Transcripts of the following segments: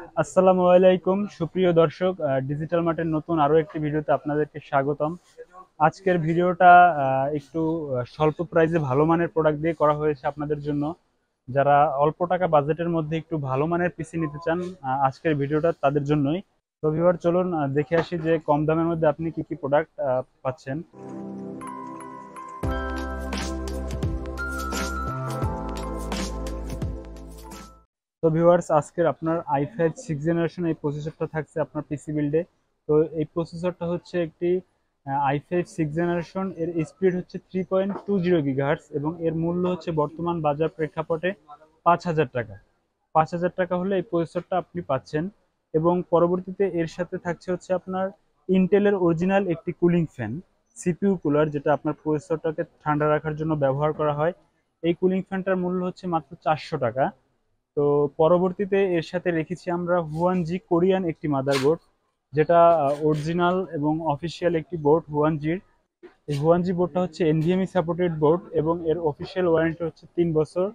আসসালামু আলাইকুম, সুপ্রিয় দর্শক ডিজিটাল মার্টের নতুন আরও একটি ভিডিওতে আপনাদেরকে স্বাগতম। আজকের ভিডিওটা একটু স্বল্প প্রাইসে ভালো মানের প্রোডাক্ট দিয়ে করা হয়েছে আপনাদের জন্য। যারা অল্প টাকা বাজেটের মধ্যে একটু ভালো মানের পিসি নিতে চান আজকের ভিডিওটা তাদের জন্যই। ভিউয়ার চলুন দেখে আসি যে কম দামের মধ্যে আপনি কি কি প্রোডাক্ট পাচ্ছেন। তো ভিউয়ার্স আজকের আপনার আই ফাইভ সিক্স জেনারেশন এই প্রসেসরটা থাকছে আপনার পিসি বিল্ডে তো এই প্রসেসরটা হচ্ছে একটি আই ফাইভ সিক্স জেনারেশন এর স্পিড হচ্ছে three point two zero gigahertz এবং এর মূল্য হচ্ছে বর্তমান বাজার প্রেক্ষাপটে পাঁচ হাজার টাকা। পাঁচ হাজার টাকা হলে এই প্রসেসরটা আপনি পাচ্ছেন এবং পরবর্তীতে এর সাথে থাকছে হচ্ছে আপনার ইন্টেলের অরিজিনাল একটি কুলিং ফ্যান সিপিইউ কুলার যেটা আপনার প্রসেসরটাকে ঠান্ডা রাখার জন্য ব্যবহার করা হয়। এই কুলিং ফ্যানটার মূল্য হচ্ছে মাত্র চারশো টাকা। তো পরবর্তীতে এর সাথে রেখেছি আমরা হুয়ানজি কোরিয়ান একটি মাদারবোর্ড যেটা অরিজিনাল এবং অফিসিয়াল একটি বোর্ড হুয়ানজির এই হুয়ানজি বোর্ডটা হচ্ছে এনভিএমই সাপোর্টেড বোর্ড এবং এর অফিসিয়াল ওয়ারেন্টি হচ্ছে তিন বছর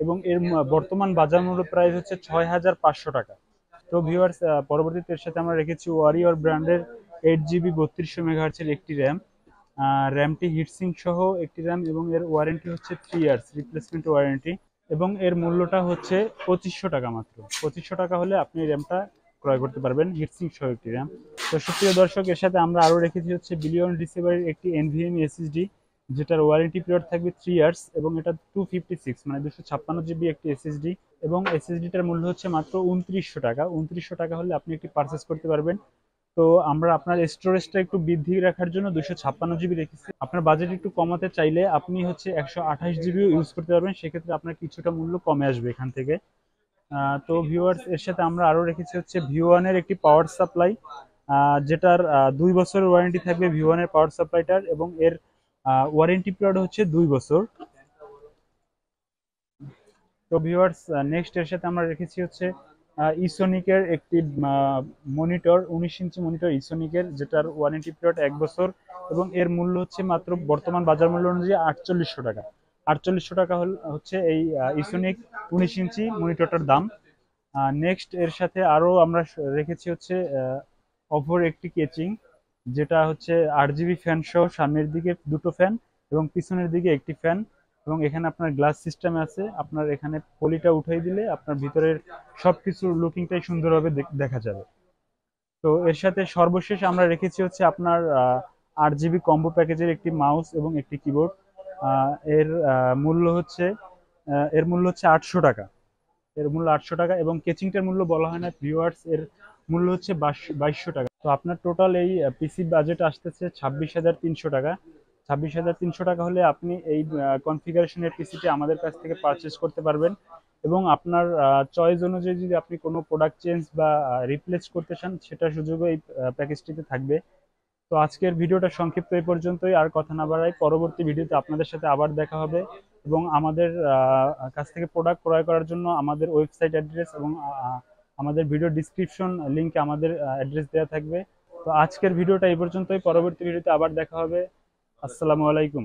এবং এর বর্তমান বাজার মূল্য প্রাইস হচ্ছে ছয় হাজার পাঁচশো টাকা। তো ভিউয়ার্স পরবর্তীতে এর সাথে আমরা রেখেছি ওয়ারিয়র ব্র্যান্ডের এইট জিবি বত্রিশশো মেগাহার্সের একটি র্যাম র্যামটি হিটসিং সহ একটি র্যাম এবং এর ওয়ারেন্টি হচ্ছে থ্রি ইয়ার্স রিপ্লেসমেন্ট ওয়ারেন্টি এবং এর মূল্যটা হচ্ছে পঁচিশশো টাকা মাত্র। পঁচিশশো টাকা হলে আপনি র্যামটা ক্রয় করতে পারবেন হিটসিং সহ একটি র্যাম। তো সুপ্রিয় দর্শক, এর সাথে আমরা আরও রেখেছি হচ্ছে বিলিয়ন রিসিভারের একটি এনভিএম এসএসডি যেটার ওয়ারেন্টি পিরিয়ড থাকবে থ্রি ইয়ার্স এবং এটা টু ফিফটি সিক্স মানে দুশো ছাপ্পান্ন জিবি একটি এসএসডি এবং এসএসডিটার মূল্য হচ্ছে মাত্র উনত্রিশশো টাকা। উনত্রিশশো টাকা হলে আপনি একটি পারচেস করতে পারবেন। তো আমরা আপনার স্টোরেজটা একটু বৃদ্ধি রাখার জন্য দুশো ছাপ্পান্ন জিবি রেখেছি। আপনার বাজেট একটু কমাতে চাইলে আপনি হচ্ছে একশো আঠাশ জিবিও ইউজ করতে পারবেন, সেক্ষেত্রে আপনার কিছুটা মূল্য কমে আসবে এখান থেকে। তো ভিউয়ার্স এর সাথে আমরা আরও রেখেছি হচ্ছে ভিউ ওয়ানের একটি পাওয়ার সাপ্লাই যেটার দুই বছরের ওয়ারেন্টি থাকবে ভিউ ওয়ানের পাওয়ার সাপ্লাইটার এবং এর ওয়ারেন্টি পিরিয়ড হচ্ছে দুই বছর। তো ভিউয়ার্স নেক্সট এর সাথে আমরা রেখেছি হচ্ছে ইসোনিকের একটি মনিটর, উনিশ ইঞ্চি মনিটর ইসোনিকের, যেটার ওয়ারেন্টি পিরিয়ড এক বছর এবং এর মূল্য হচ্ছে মাত্র বর্তমান বাজার মূল্য অনুযায়ী আটচল্লিশশো টাকা। আটচল্লিশশো টাকা হল, হচ্ছে এই ইসোনিক উনিশ ইঞ্চি মনিটরটার দাম। নেক্সট এর সাথে আরও আমরা রেখেছি হচ্ছে অপর একটি কেচিং যেটা হচ্ছে আট জিবি ফ্যান সহ সামনের দিকে দুটো ফ্যান এবং পিছনের দিকে একটি ফ্যান এবং এখানে আপনার গ্লাস সিস্টেম আছে। আপনার এখানে পলিটা উঠাই দিলে আপনার ভিতরের সব সবকিছুর লুকিংটাই সুন্দরভাবে দেখ- যাবে। তো এর সাথে সর্বশেষ আমরা রেখেছি হচ্ছে আপনার আট জিবি কম্বো প্যাকেজের একটি মাউস এবং একটি কিবোর্ড এর মূল্য হচ্ছে এর মূল্য হচ্ছে আটশো টাকা। এর মূল্য আটশো টাকা এবং কেচিংটার মূল্য বলা হয় না ভিউয়ার্স এর মূল্য হচ্ছে বাইশশো টাকা। তো আপনার টোটাল এই পিসি বাজেট আসতেছে ছাব্বিশ হাজার তিনশো টাকা। ছাব্বিশ হাজার তিনশো টাকা হলে আপনি এই কনফিগারেশনের পিসিটি আমাদের কাছ থেকে পারচেস করতে পারবেন। এবং আপনার চয়েস অনুযায়ী যদি আপনি কোনো প্রোডাক্ট চেঞ্জ বা রিপ্লেস করতে চান, সেটার সুযোগও এই প্যাকেজটিতে থাকবে। তো আজকের ভিডিওটা সংক্ষিপ্ত এই পর্যন্তই। আর কথা না বাড়াই পরবর্তী ভিডিওতে আপনাদের সাথে আবার দেখা হবে। এবং আমাদের কাছ থেকে প্রোডাক্ট ক্রয় করার জন্য আমাদের ওয়েবসাইট অ্যাড্রেস এবং আমাদের ভিডিও ডিসক্রিপশন লিঙ্কে আমাদের অ্যাড্রেস দেওয়া থাকবে। তো আজকের ভিডিওটা এই পর্যন্তই। পরবর্তী ভিডিওতে আবার দেখা হবে। আসসালামু আলাইকুম।